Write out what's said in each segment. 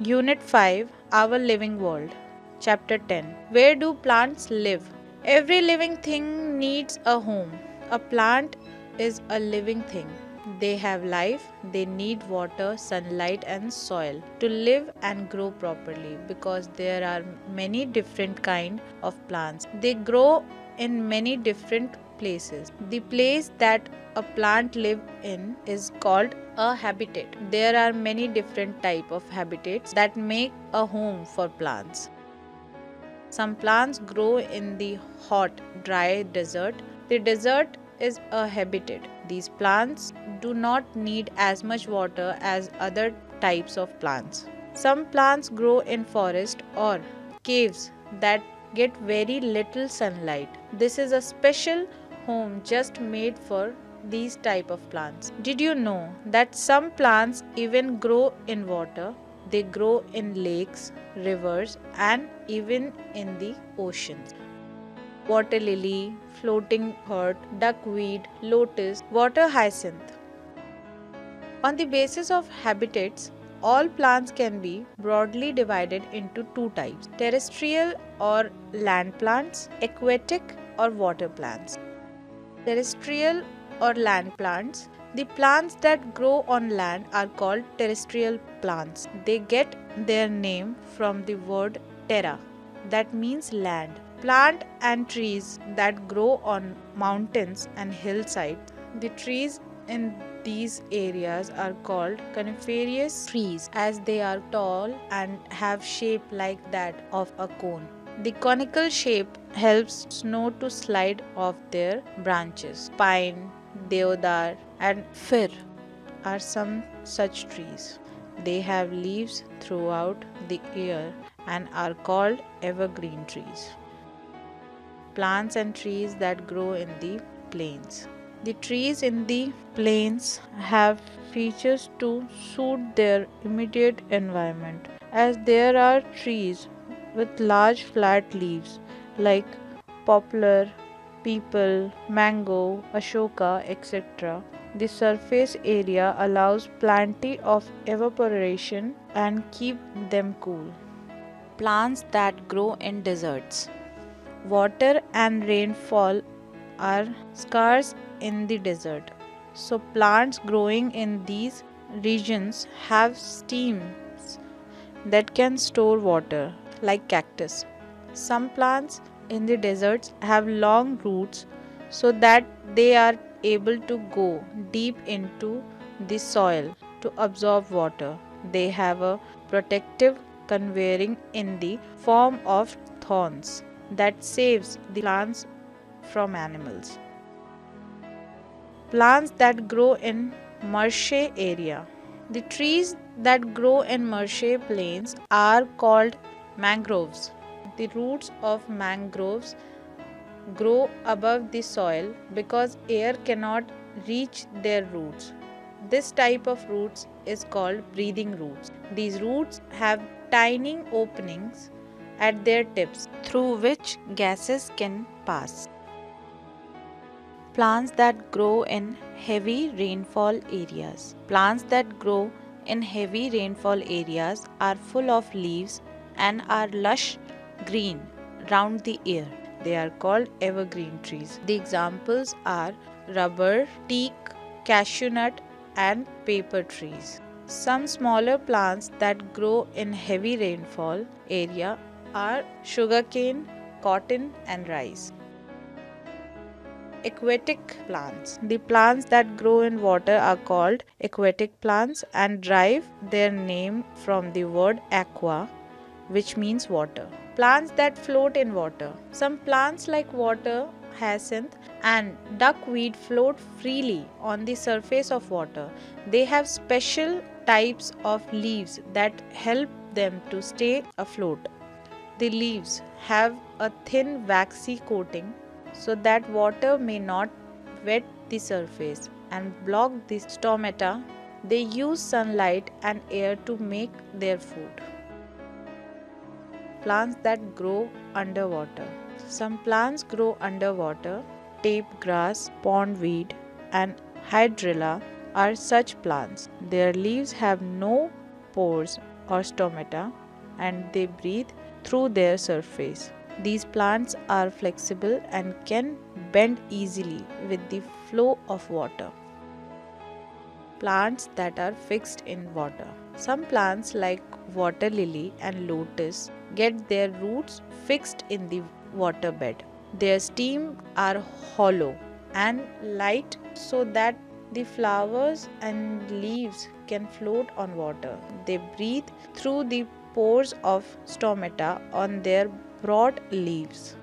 Unit 5 Our Living World. Chapter 10 Where do plants live? Every living thing needs a home. A plant is a living thing. They have life, they need water, sunlight, and soil to live and grow properly because there are many different kind of plants. They grow in many different places. The place that a plant live in is called a habitat. There are many different type of habitats that make a home for plants. Some plants grow in the hot, dry desert. The desert is a habitat. These plants do not need as much water as other types of plants. Some plants grow in forest or caves that get very little sunlight. This is a special home just made for these type of plants. Did you know that some plants even grow in water? They grow in lakes, rivers and even in the oceans. Water lily, floating heart, duckweed, lotus, water hyacinth. On the basis of habitats, all plants can be broadly divided into two types terrestrial or land plants, aquatic or water plants. Terrestrial or land plants. The plants that grow on land are called terrestrial plants. They get their name from the word terra, that means land. Plant and trees that grow on mountains and hillsides. The trees in these areas are called coniferous trees as they are tall and have shape like that of a cone. The conical shape helps snow to slide off their branches. Pine, deodar, and fir are some such trees. They have leaves throughout the year and are called evergreen trees. Plants and trees that grow in the plains. The trees in the plains have features to suit their immediate environment, as there are trees with large flat leaves like poplar, peepal, mango, ashoka, etc. The surface area allows plenty of evaporation and keep them cool. Plants that grow in deserts. Water and rainfall are scarce in the desert. So plants growing in these regions have stems that can store water like cactus. Some plants in the deserts have long roots so that they are able to go deep into the soil to absorb water. They have a protective covering in the form of thorns that saves the plants from animals. Plants that grow in marshy area. The trees that grow in marshy plains are called mangroves. The roots of mangroves grow above the soil because air cannot reach their roots. This type of roots is called breathing roots. These roots have tiny openings at their tips through which gases can pass. Plants that grow in heavy rainfall areas. Plants that grow in heavy rainfall areas are full of leaves and are lush green round the ear. They are called evergreen trees. The examples are rubber, teak, cashew nut, and paper trees. Some smaller plants that grow in heavy rainfall area are sugarcane, cotton, and rice. Aquatic plants. The plants that grow in water are called aquatic plants and derive their name from the word aqua, which means water. Plants that float in water. Some plants like water hyacinth and duckweed float freely on the surface of water. They have special types of leaves that help them to stay afloat. The leaves have a thin waxy coating so that water may not wet the surface and block the stomata. They use sunlight and air to make their food. Plants that grow underwater. Some plants grow underwater. Tape grass, pondweed, and hydrilla are such plants. Their leaves have no pores or stomata and they breathe through their surface. These plants are flexible and can bend easily with the flow of water. Plants that are fixed in water. Some plants like water lily and lotus get their roots fixed in the waterbed. Their stems are hollow and light so that the flowers and leaves can float on water. They breathe through the pores of stomata on their broad leaves.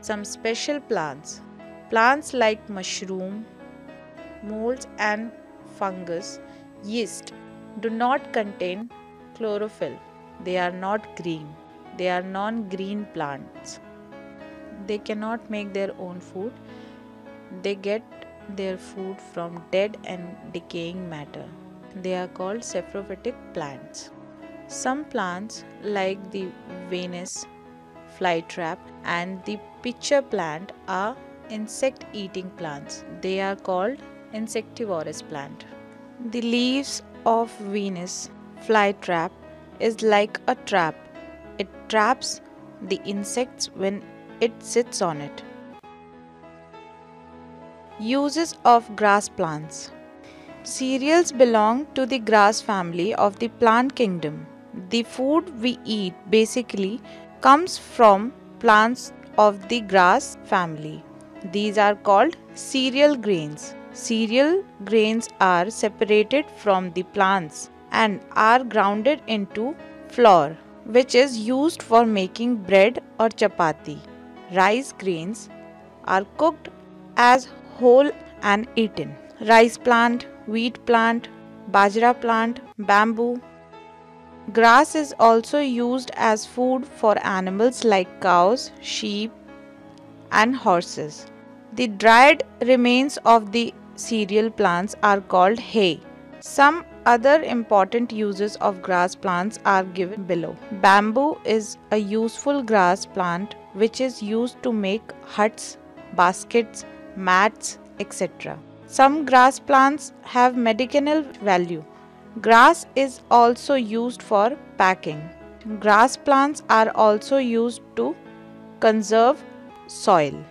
Some special plants. Plants like mushroom, molds and fungus, yeast do not contain chlorophyll. They are not green. They are non-green plants. They cannot make their own food. They get their food from dead and decaying matter. They are called saprophytic plants. Some plants, like the Venus flytrap and the pitcher plant, are insect eating plants. They are called insectivorous plant. The leaves of Venus flytrap is like a trap. It traps the insects when it sits on it. Uses of grass plants. Cereals belong to the grass family of the plant kingdom. The food we eat basically comes from plants of the grass family. These are called cereal grains. Cereal grains are separated from the plants and are grounded into flour, which is used for making bread or chapati. Rice grains are cooked as whole and eaten. Rice plant, wheat plant, bajra plant, bamboo. Grass is also used as food for animals like cows, sheep, and horses. The dried remains of the cereal plants are called hay. Some other important uses of grass plants are given below. Bamboo is a useful grass plant which is used to make huts, baskets, mats, etc. Some grass plants have medicinal value. Grass is also used for packing. Grass plants are also used to conserve soil.